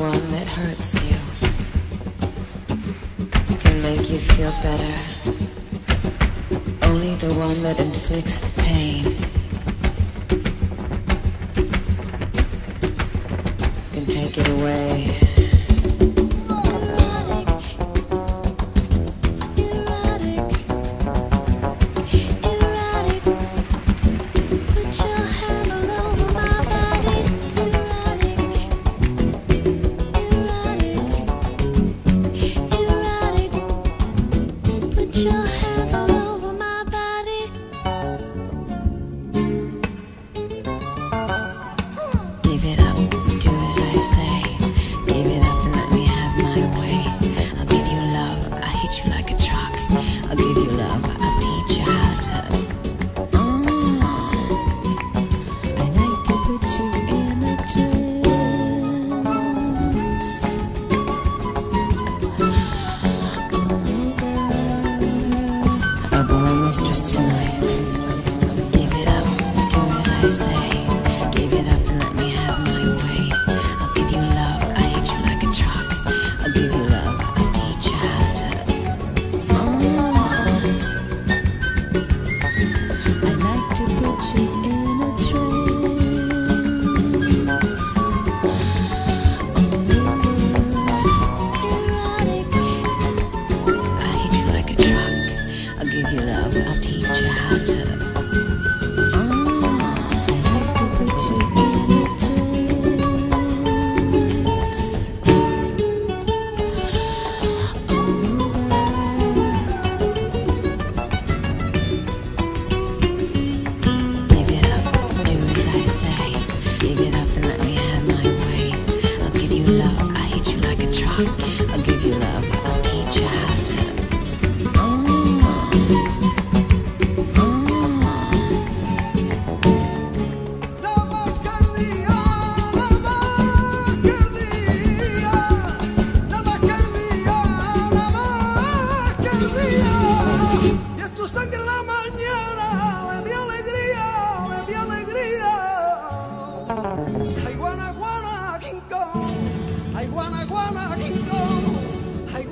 one that hurts you can make you feel better. Only the one that inflicts the pain can take it away. say.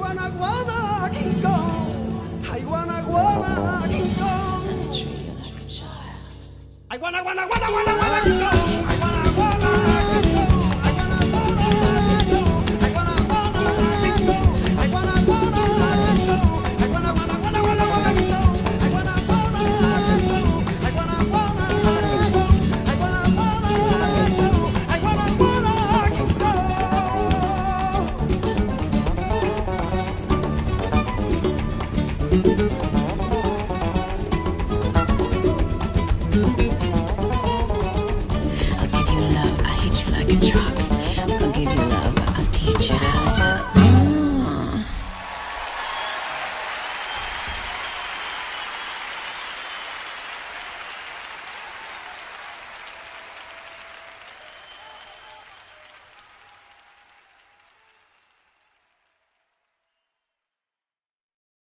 wanna, wanna, King Kong. I wanna, wanna, King Kong. I wanna, wanna, wanna, wanna, wanna, King Kong. I'll give you love. I hit you like a truck.